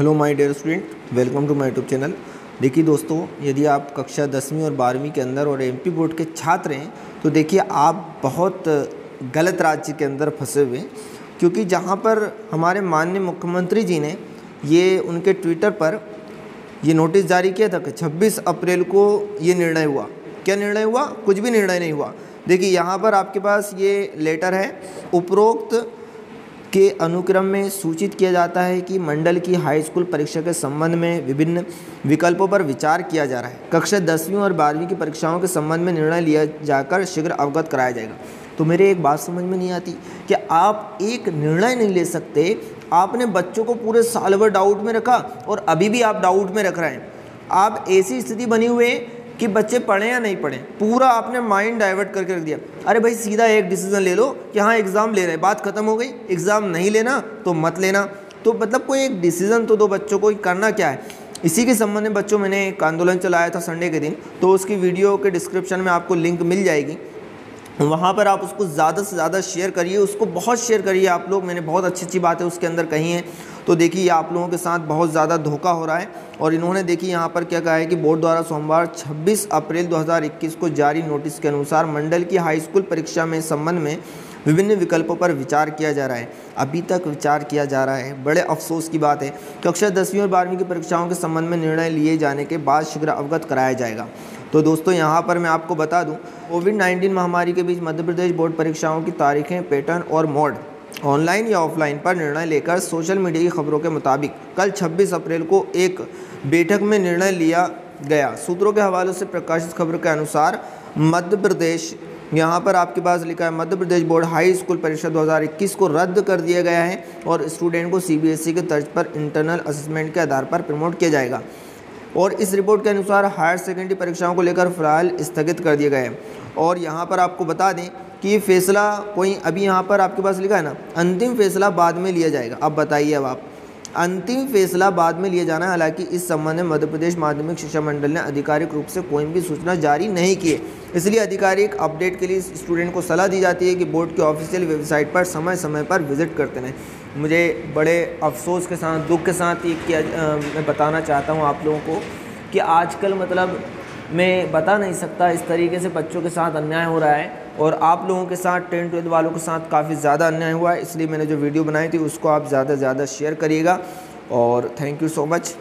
Hello my dear student, welcome to my YouTube channel. देखिए दोस्तों, यदि आप कक्षा दसवीं और बारहवीं के अंदर और एमपी बोर्ड के छात्र हैं तो देखिए आप बहुत गलत राज्य के अंदर फंसे हुए क्योंकि जहाँ पर हमारे माननीय मुख्यमंत्री जी ने ये, उनके ट्विटर पर ये नोटिस जारी किया था कि 26 अप्रैल को ये निर्णय हुआ। क्या निर्णय हुआ? कुछ भी निर्णय नहीं हुआ। देखिए, यहाँ पर आपके पास ये लेटर है, उपरोक्त के अनुक्रम में सूचित किया जाता है कि मंडल की हाई स्कूल परीक्षा के संबंध में विभिन्न विकल्पों पर विचार किया जा रहा है। कक्षा दसवीं और बारहवीं की परीक्षाओं के संबंध में निर्णय लिया जाकर शीघ्र अवगत कराया जाएगा। तो मेरे एक बात समझ में नहीं आती कि आप एक निर्णय नहीं ले सकते? आपने बच्चों को पूरे साल भर डाउट में रखा और अभी भी आप डाउट में रख रहे हैं। आप ऐसी स्थिति बनी हुई है कि बच्चे पढ़ें या नहीं पढ़ें, पूरा आपने माइंड डाइवर्ट करके रख दिया। अरे भाई, सीधा एक डिसीज़न ले लो कि हाँ एग्ज़ाम ले रहे हैं, बात ख़त्म हो गई एग्ज़ाम नहीं लेना तो मत लेना। तो मतलब कोई एक डिसीज़न तो दो बच्चों को करना क्या है? इसी के संबंध में बच्चों, मैंने एक आंदोलन चलाया था संडे के दिन तो उसकी वीडियो के डिस्क्रिप्शन में आपको लिंक मिल जाएगी। वहाँ पर आप उसको ज़्यादा से ज़्यादा शेयर करिए, उसको बहुत शेयर करिए आप लोग, मैंने बहुत अच्छी अच्छी बातें उसके अंदर कही हैं। तो देखिए, आप लोगों के साथ बहुत ज़्यादा धोखा हो रहा है और इन्होंने देखिए यहाँ पर क्या कहा है कि बोर्ड द्वारा सोमवार 26 अप्रैल 2021 को जारी नोटिस के अनुसार मंडल की हाई स्कूल परीक्षा में संबंध में विभिन्न विकल्पों पर विचार किया जा रहा है। अभी तक विचार किया जा रहा है। बड़े अफसोस की बात है। कक्षा दसवीं और बारहवीं की परीक्षाओं के संबंध में निर्णय लिए जाने के बाद शीघ्र अवगत कराया जाएगा। तो दोस्तों, यहाँ पर मैं आपको बता दूँ, कोविड नाइन्टीन महामारी के बीच मध्य प्रदेश बोर्ड परीक्षाओं की तारीखें, पैटर्न और मोड ऑनलाइन या ऑफलाइन पर निर्णय लेकर सोशल मीडिया की खबरों के मुताबिक कल 26 अप्रैल को एक बैठक में निर्णय लिया गया। सूत्रों के हवाले से प्रकाशित खबर के अनुसार, मध्य प्रदेश, यहाँ पर आपके पास लिखा है, Madhya Pradesh board high school परीक्षा 2021 को रद्द कर दिया गया है और स्टूडेंट को सीबीएसई के तर्ज पर इंटरनल असेसमेंट के आधार पर प्रमोट किया जाएगा। और इस रिपोर्ट के अनुसार हायर सेकेंडरी परीक्षाओं को लेकर फ़िलहाल स्थगित कर दिए गए और यहाँ पर आपको बता दें कि फैसला कोई अभी यहाँ पर आपके पास लिखा है ना, अंतिम फैसला बाद में लिया जाएगा। अब बताइए अब आप। अंतिम फैसला बाद में लिया जाना है, हालाँकि इस संबंध में मध्य प्रदेश माध्यमिक शिक्षा मंडल ने आधिकारिक रूप से कोई भी सूचना जारी नहीं की है। इसलिए आधिकारिक अपडेट के लिए स्टूडेंट को सलाह दी जाती है कि बोर्ड की ऑफिशियल वेबसाइट पर समय समय पर विज़िट करते रहें। मुझे बड़े अफसोस के साथ, दुख के साथ ये किया मैं बताना चाहता हूँ आप लोगों को कि आजकल मतलब मैं बता नहीं सकता इस तरीके से बच्चों के साथ अन्याय हो रहा है। और आप लोगों के साथ, टेन ट्वेल्थ वालों के साथ काफ़ी ज़्यादा अन्याय हुआ है, इसलिए मैंने जो वीडियो बनाई थी, उसको आप ज़्यादा से ज़्यादा शेयर करिएगा। और थैंक यू सो मच